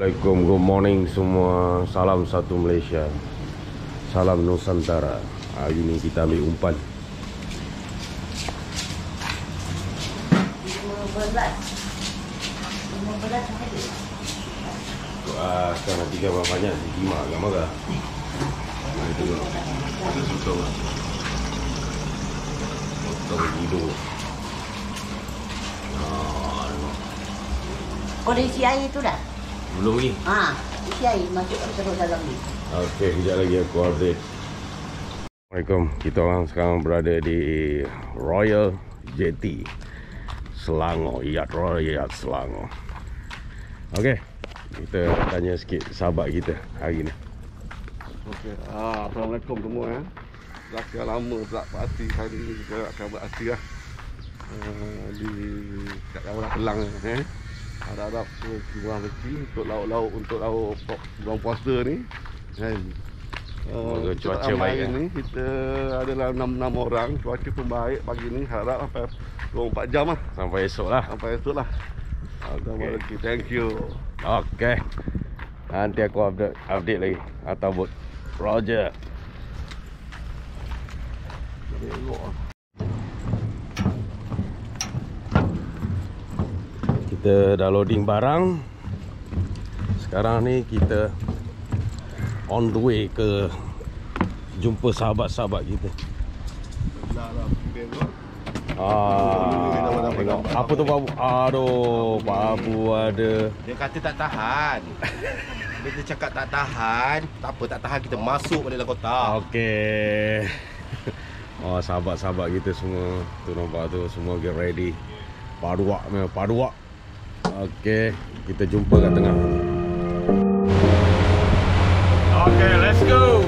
Assalamualaikum, good morning semua. Salam satu Malaysia. Salam Nusantara. Hari ni kita ambil umpan. Wah, sekarang nanti gambar banyak Si Kima agak marah. Mari tengok. Kita sotong lah Sotong hidup Ah, Kau dah isi air tu dah? Belum lagi Ha, isi air masukkan terus dalam ni. Okey, kejap lagi aku update. Assalamualaikum. Kita orang sekarang berada di Royal Jetty Selangor, Yacht Royal Yacht Selangor. Okey, kita tanya sikit sahabat kita hari ni. Okey. Ah, Assalamualaikum semua ya. Dah sekian lama pula parti hari ni kita akan berarti lah. Uh, di kat kawasan Kelang eh. Harap-harap kurang rezeki untuk lauk-lauk untuk lauk bulan puasa ni. Kan. Kita cuaca baik, eh. ni kita adalah 6 6 orang. Cuaca pun baik pagi ni. Harap sampai 24 jam lah. Sampai esok lah. Sampai esok lah. Okey. rezeki. Thank you. Okey. Nanti aku update update lagi atau buat Roger. Elok Kita dah loading barang. Sekarang ni kita on the way ke jumpa sahabat-sahabat kita. Ah, tengok. Apa tu babu? Aduh, babu ada. Dia kata tak tahan. Bila dia cakap tak tahan, tak apa tak tahan kita masuk balik dalam kotak. Okey. Oh, sahabat-sahabat kita semua tu nampak tu semua get ready. Paduak memang paduak. Okey, kita jumpa kat tengah. Okay, let's go.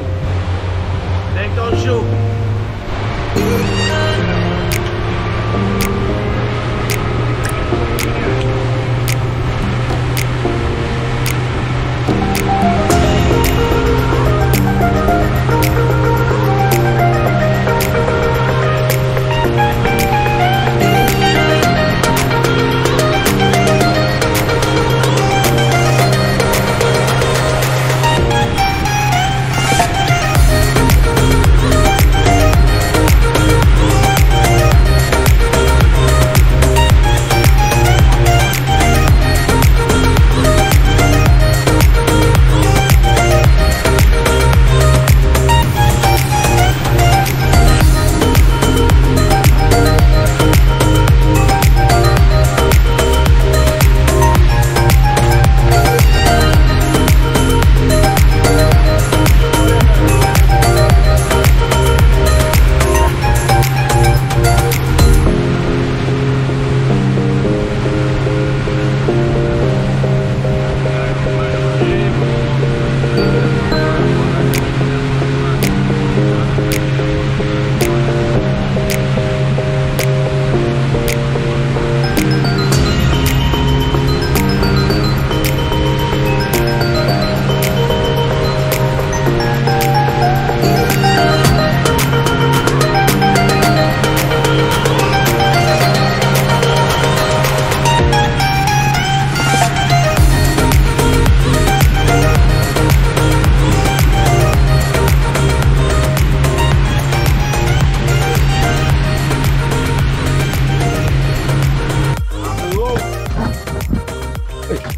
Take on shoot.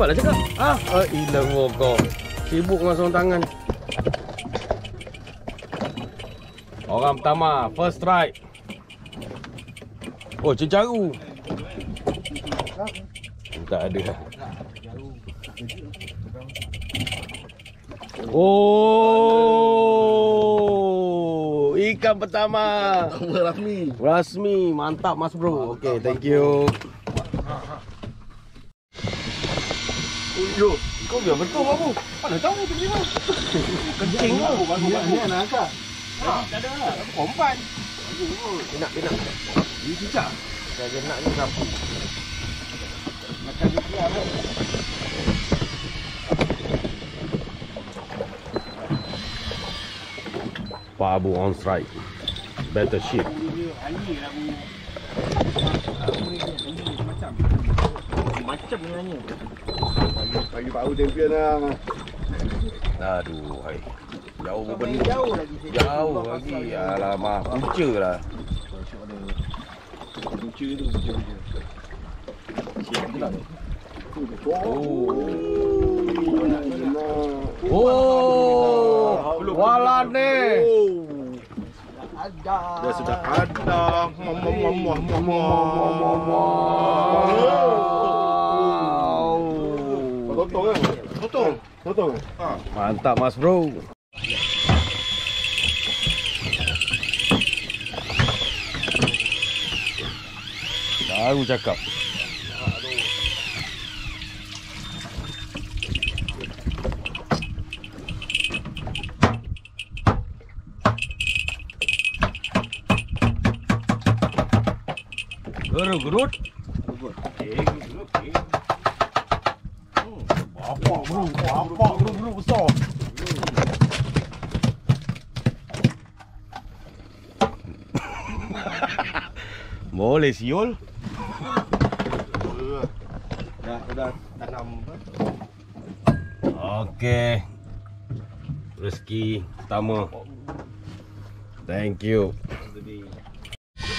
Cepatlah cakap. Ah, ah ilang kau. Sibuk dengan sarung tangan. Orang pertama, first strike. Oh, cencaru. Tak ada. Oh, ikan pertama. Rasmi. Rasmi, mantap Mas Bro. Okay, thank you. Yo, Kau biar betul babu. Mana tahu tu gimana? Kencing lah. Ni ni anak angkat. Kompan. Enak enak. Ini cicak. Saya nak ni sapu. Pak Abu on strike. Better ship. Macam dengannya. Bagi Pak Wu champion lah. Aduh, hai. Jauh berbenda. jauh lagi. Jauh lagi. Alamak, punca lah. Punca tu, punca. Oh. Oh. Oh, walan ni. Ada. Dia sudah ada. Muah, muah, muah. Totong kan? Potong. Totong. Mantap Mas Bro. Baru cakap. Gerut gerut. Bro? Apa bro bro besar? Boleh siul. Dah, dah tanam. Okey. Rezeki pertama. Thank you. Dia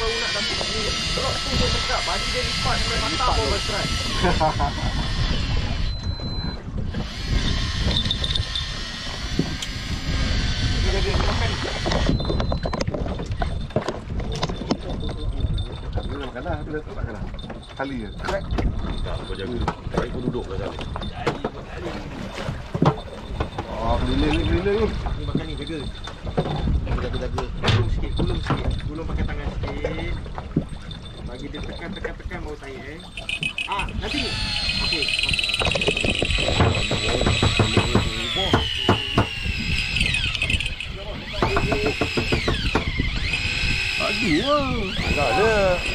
nak makan lah, dia tak makan lah. Kali je. Tak, kau jaga. Baik kau duduk kat sana. Oh, keliling ni, keliling ni. Ni makan ni jaga. Jaga jaga. Gulung sikit, gulung sikit. Gulung pakai tangan sikit. Bagi dia tekan tekan tekan bau saya eh. Ah, nanti ni. Okey. Aduh lah. Tak ada.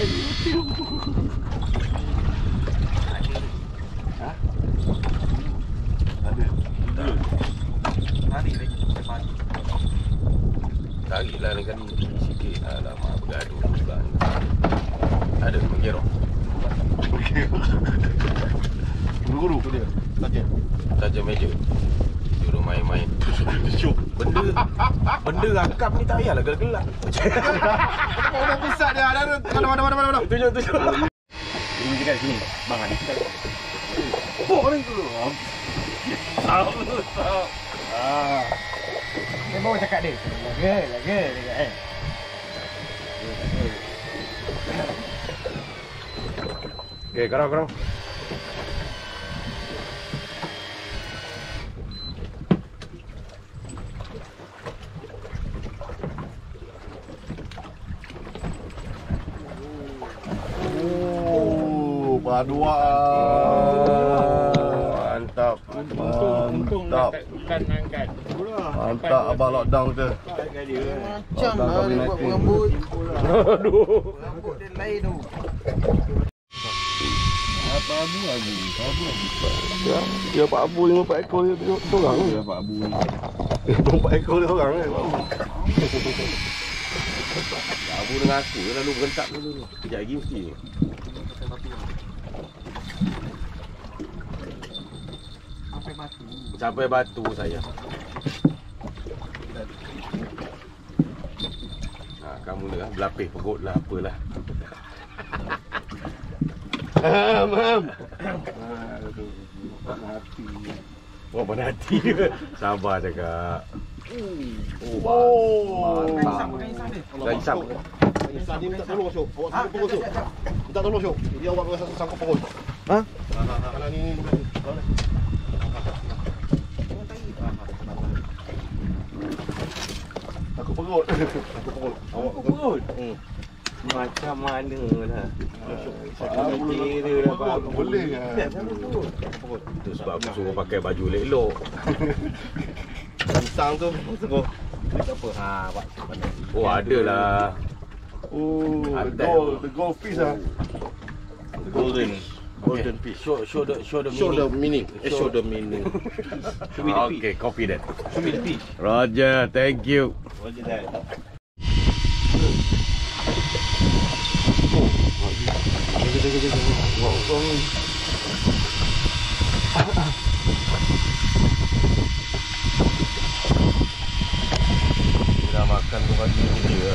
Tarik lah dengan ni sikit. Alamak bergaduh juga. Ada mengerok. Guru-guru. Tu dia. Saja. Saja meja. Benda rangkap ni tak payahlah gelak-gelak. Oh, besar dia. Ada ada mana mana mana mana. Tunjuk tunjuk. Ini dekat sini. Bang ada. Oh ni tu. Ah. Dia bawa cakap dia. Laga, laga dekat eh. Okey, korang korang. Oh, padua. Mantap. Mantap. Mantap abang lockdown kita. Macam Lockdown lah dia buat COVID-19. rambut. Aduh. Rambut dia lain tu. Ya Pak Abu lima empat ekor dia tengok seorang ni. Ya Pak Abu ni. Lima empat ekor dia seorang ni Pak Abu. Abu dengan aku dia lalu berentak dulu tu. Kejap lagi mesti. Batu. Sampai batu saya. Ha, kamu lah berlapis perut lah apalah. Mam, mam. Oh mana hati Sabar cakap Oh. Mantap Dah isap ni minta tolong Syuk. Awak sangkut perut Syuk. Minta tolong Syuk. Dia awak rasa sangkut perut. Ha? Kalau ni ni bukan. Kalau ni. Takut perut. Aku perut. Awak Aku perut. Hmm. Macam mana lah. Ah, Kira lah Pak. Boleh ke? Aku perut. Itu sebab aku suruh pakai baju elok Bintang tu suruh. Tak apa. Ha, Pak. Oh ada lah Oh, the gold, the gold fish ah. Golden. Golden fish Show, show the, show the Show the meaning meaning. Eh, show the meaning. Show me the fish. Okay, copy that Show me the fish. Roger, thank you is that? Kita makan tu pagi ni dia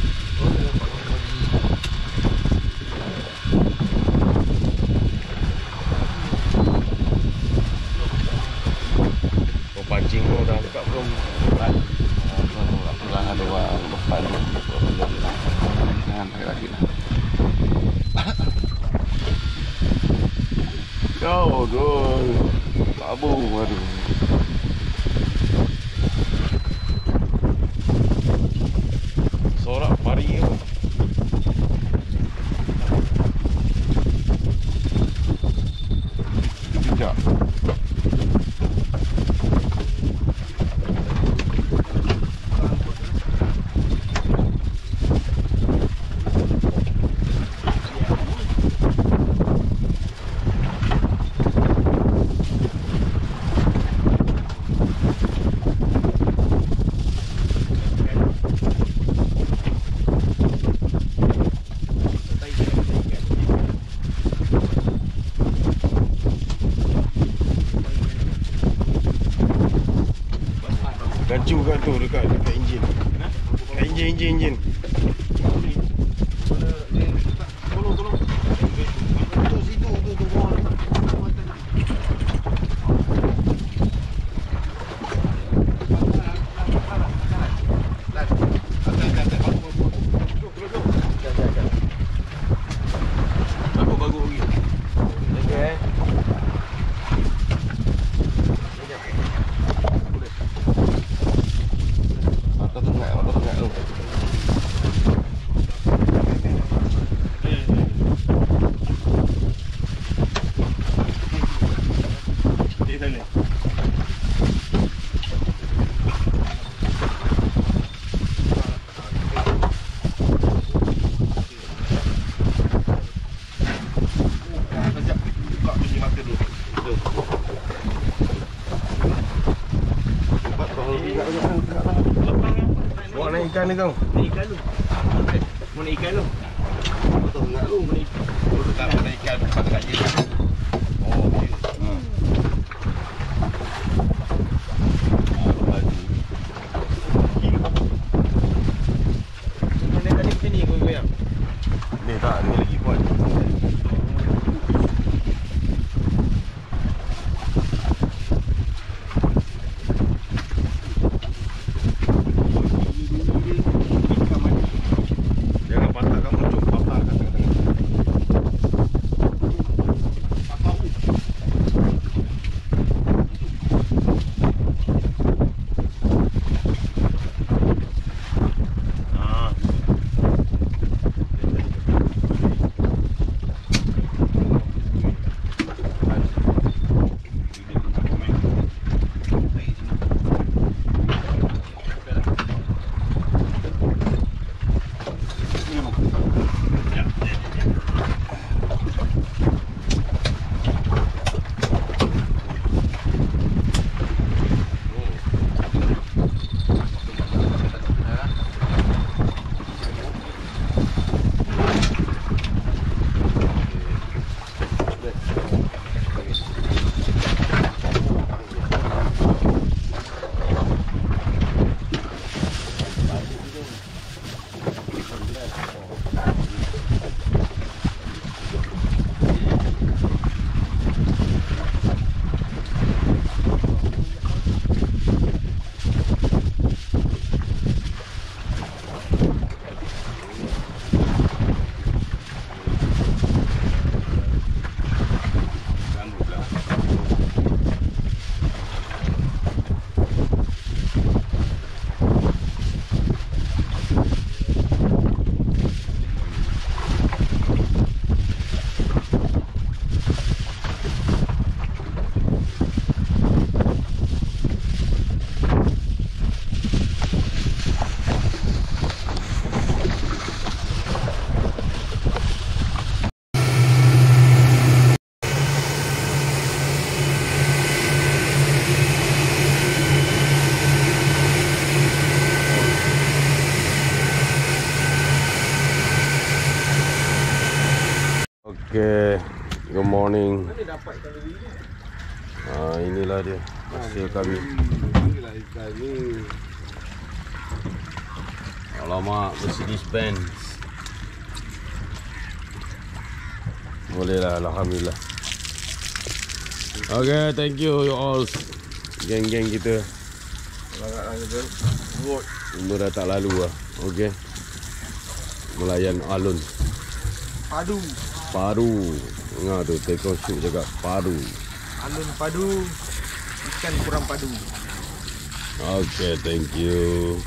Tu dekat dekat enjin. Dekat enjin enjin enjin. Bagus bagus lagi. Jaga eh. Mata tengah, mata tengah tu Sekejap, buka bunyi mata dulu Tu. Empat tahun juga jangan dekat lah Bawa naik ikan ni kau. Ni ikan lu. Mana ikan lu? Mata tengah lu Lu dekat mana ikan, mata tengah Alamak Mercedes Benz. Boleh lah Alhamdulillah. Okay, thank you you all. Geng-geng kita. Umur dah tak lalu lah. Okay. Melayan alun. Padu. Paru. Dengar tu, Tekong Syuk cakap paru. Alun padu. Ikan kurang padu. Okay, thank you.